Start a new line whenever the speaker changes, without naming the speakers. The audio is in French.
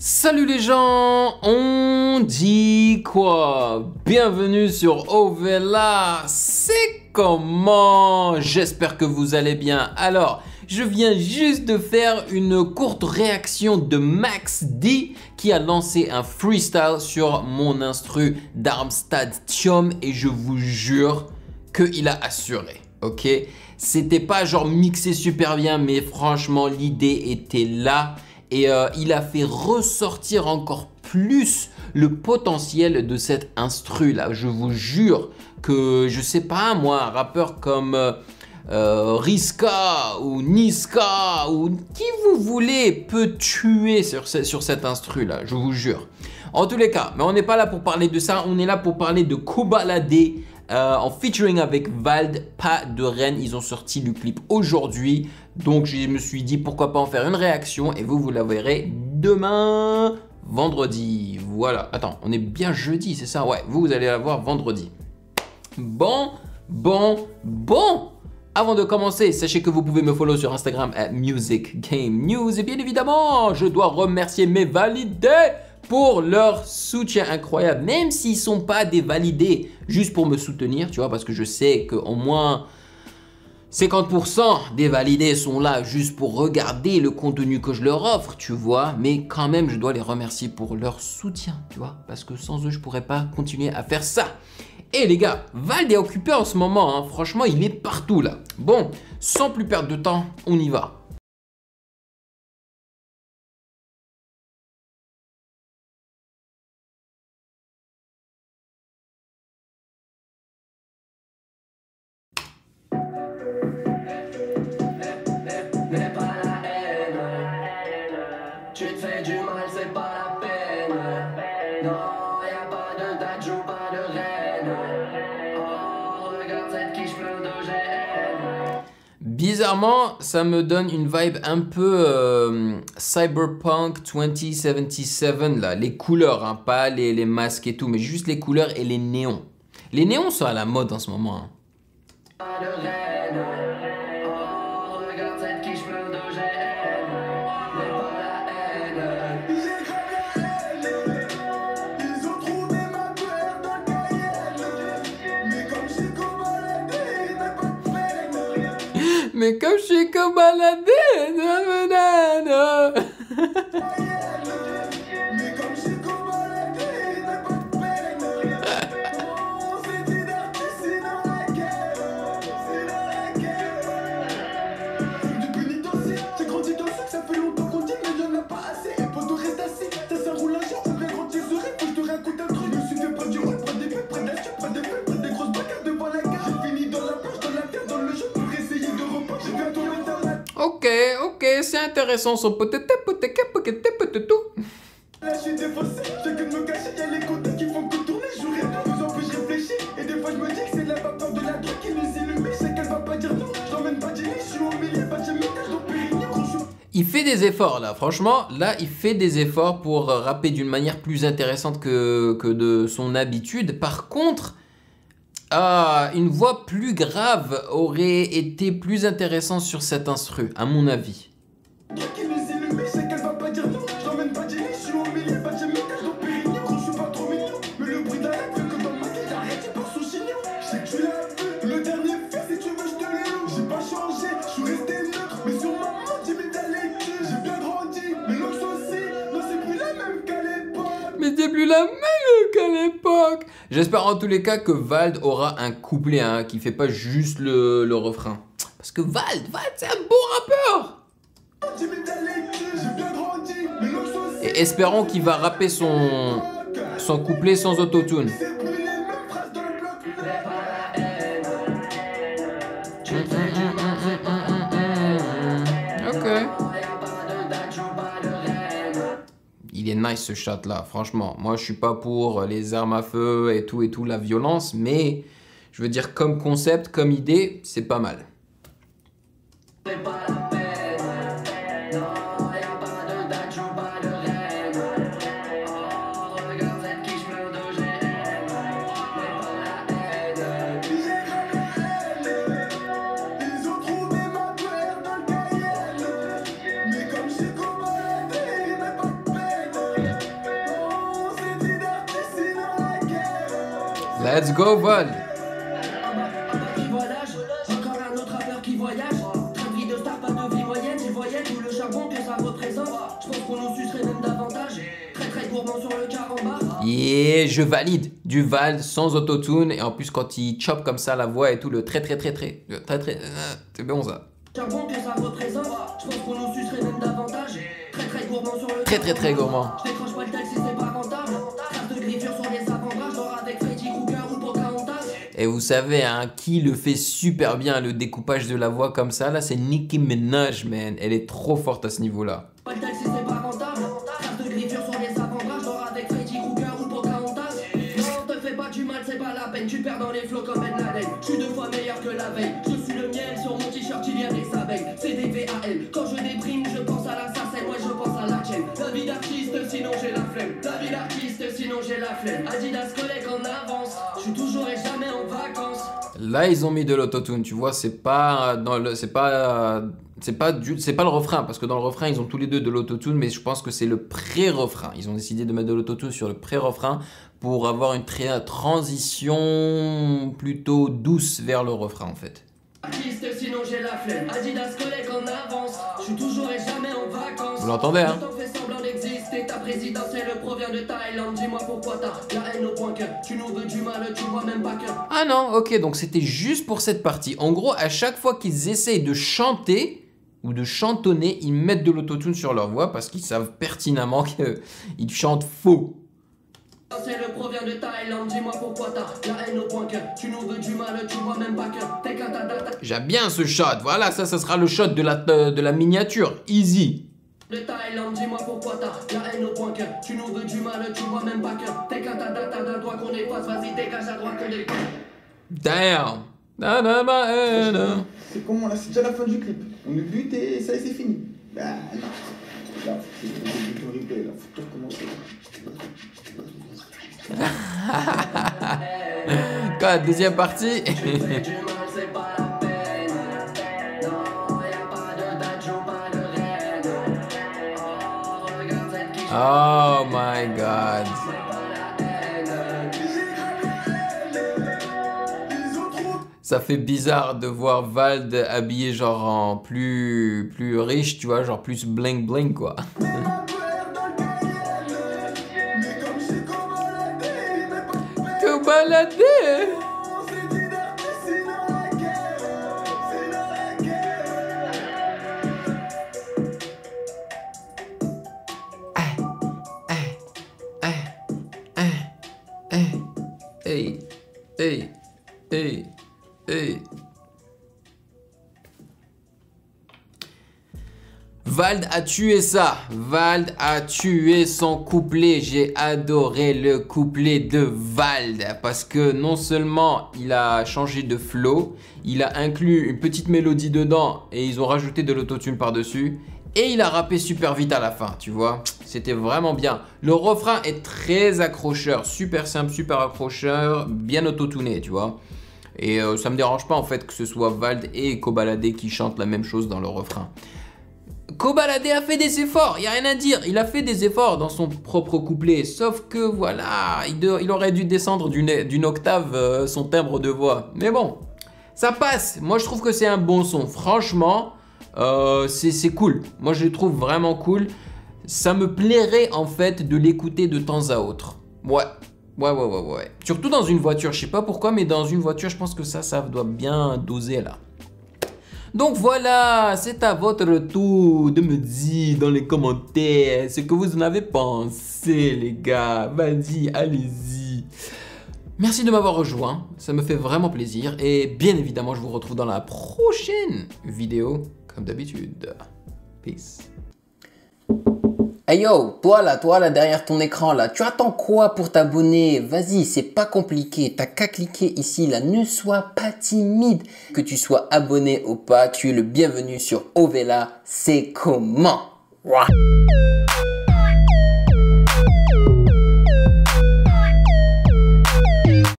Salut les gens, on dit quoi? Bienvenue sur Ovela, c'est comment? J'espère que vous allez bien. Alors, je viens juste de faire une courte réaction de Max D qui a lancé un freestyle sur mon instru Darmstadt Thiom et je vous jure qu'il a assuré, ok? C'était pas genre mixé super bien mais franchement l'idée était là et euh, il a fait ressortir encore plus le potentiel de cette instru là. Je vous jure que je sais pas moi, un rappeur comme euh, euh, Riska ou Niska ou qui vous voulez peut tuer sur, cette instru là, je vous jure. En tous les cas, mais on n'est pas là pour parler de ça, on est là pour parler de Kobalade en featuring avec Vald, pas de Rennes. Ils ont sorti le clip aujourd'hui. Donc je me suis dit pourquoi pas en faire une réaction et vous, vous la verrez demain, vendredi. Voilà. Attends, on est bien jeudi, c'est ça? Ouais, vous, vous allez la voir vendredi. Bon, bon, bon avant de commencer, sachez que vous pouvez me follow sur Instagram à Music Game News. Et bien évidemment, je dois remercier mes validés pour leur soutien incroyable. Même s'ils ne sont pas des validés juste pour me soutenir, tu vois, parce que je sais qu'au moins 50% des validés sont là juste pour regarder le contenu que je leur offre, tu vois, mais quand même, je dois les remercier pour leur soutien, tu vois, parce que sans eux, je pourrais pas continuer à faire ça. Et les gars, Vald est occupé en ce moment, hein. franchement, il est partout là. Bon, sans plus perdre de temps, on y va. Bizarrement, ça me donne une vibe un peu euh, Cyberpunk 2077 là. Les couleurs, hein, pas les, les, masques et tout, mais juste les couleurs et les néons. Les néons sont à la mode en ce moment. Hein. Mais comme je suis comme c'est intéressant son tout. Là, je suis défoncé, j'ai que me cacher, y'a les côtés qui font que tourner, je et deux, nous empêche réfléchir. Et des fois, je me dis que c'est la vapeur de la drogue qui nous illumine, je sais qu'elle va pas dire non. Je t'emmène pas dîner, je suis au milieu, pas de métage, donc pérignon, il fait des efforts là, franchement, là il fait des efforts pour rapper d'une manière plus intéressante que, que de son habitude. Par contre, ah, une voix plus grave aurait été plus intéressante sur cet instru, à mon avis. Plus la même qu'à l'époque J'espère en tous les cas que Vald aura un couplet hein, qui fait pas juste le, le refrain. Parce que Vald, Vald c'est un bon rappeur Et espérons qu'il va rapper son, son couplet sans autotune. Nice ce shot là, franchement. Moi, je suis pas pour les armes à feu et tout et tout, la violence, mais je veux dire, comme concept, comme idée, c'est pas mal.
Sur le carambar.
Yeah, je valide. Du Val sans autotune. Et en plus, quand il chope comme ça la voix et tout, le très très très très. Très très. euh, C'est bon ça.
Charbon que ça représente.
Et vous savez, hein, qui le fait super bien, le découpage de la voix comme ça, là, c'est Nicki Minaj, man. Elle est trop forte à ce niveau-là.
La. Tu perds dans les flots comme Ben Laden. Je suis deux fois meilleur que la veille. Je suis le miel sur mon t-shirt, il y a des abeilles. C'est des VAL. Quand je déprime, je pense à l'assassin. Moi, je pense à la chaîne. La vie d'artiste, sinon j'ai la flemme. La vie d'artiste, sinon j'ai la flemme. Adidas collègue en avance. Je suis toujours vacances.
Là, ils ont mis de l'autotune, tu vois, c'est pas dans le c'est pas c'est pas du c'est pas le refrain parce que dans le refrain, ils ont tous les deux de l'autotune mais je pense que c'est le pré-refrain. Ils ont décidé de mettre de l'autotune sur le pré-refrain pour avoir une transition plutôt douce vers le refrain en fait. Vous l'entendez, hein?
Présidentielle provient de Thaïlande. Dis-moi pourquoi t'as la haine au point que tu nous veux du mal, tu vois même pas que.
Ah non, OK, donc c'était juste pour cette partie. En gros, à chaque fois qu'ils essayent de chanter ou de chantonner, ils mettent de l'autotune sur leur voix parce qu'ils savent pertinemment qu'ils chantent faux.
Le provient de Thaïlande, dis-moi pourquoi t'as la haine au point que tu nous veux du mal, tu vois même pas que t'es qu'un tata
J'aime bien ce shot. Voilà, ça, ça sera le shot de la, de la miniature. Easy.
De Thaïlande, dis-moi pourquoi t'as la haine au point que tu nous veux du mal, tu vois même pas que t'es qu'un tata d'un doigt qu'on efface, vas-y dégage à droite qu'on est
Damn.
C'est comment là C'est déjà la fin du clip. On est but et ça y est, c'est fini. Bah non. Là, c'est le replay là. Faut tout recommencer.
Quoi, deuxième partie
Oh
my god. Ça fait bizarre de voir Vald habillé genre en plus plus riche, tu vois, genre plus bling bling quoi. Que balader hey, hey, hey. Vald a tué ça. Vald a tué son couplet. J'ai adoré le couplet de Vald parce que non seulement il a changé de flow, il a inclus une petite mélodie dedans et ils ont rajouté de l'autotune par-dessus. Et il a rappé super vite à la fin, tu vois. C'était vraiment bien. Le refrain est très accrocheur, super simple, super accrocheur, bien autotuné, tu vois. Et euh, ça me dérange pas en fait que ce soit Vald et Kobalade qui chantent la même chose dans le refrain. Kobalade a fait des efforts, il a rien à dire. Il a fait des efforts dans son propre couplet, sauf que voilà, il, aurait dû descendre d'une d'une octave euh, son timbre de voix. Mais bon, ça passe. Moi, je trouve que c'est un bon son. Franchement, euh, c'est cool. Moi, je le trouve vraiment cool. Ça me plairait en fait de l'écouter de temps à autre. Ouais. Ouais, ouais, ouais, ouais. Surtout dans une voiture. Je sais pas pourquoi, mais dans une voiture, je pense que ça, ça doit bien doser là. Donc voilà, c'est à votre tour de me dire dans les commentaires ce que vous en avez pensé, les gars. Vas-y, allez-y. Merci de m'avoir rejoint, ça me fait vraiment plaisir. Et bien évidemment, je vous retrouve dans la prochaine vidéo, comme d'habitude. Peace.
Hey yo, toi là, toi là derrière ton écran là, tu attends quoi pour t'abonner? Vas-y, c'est pas compliqué, t'as qu'à cliquer ici là, ne sois pas timide. Que tu sois abonné ou pas, tu es le bienvenu sur Ovela, c'est comment?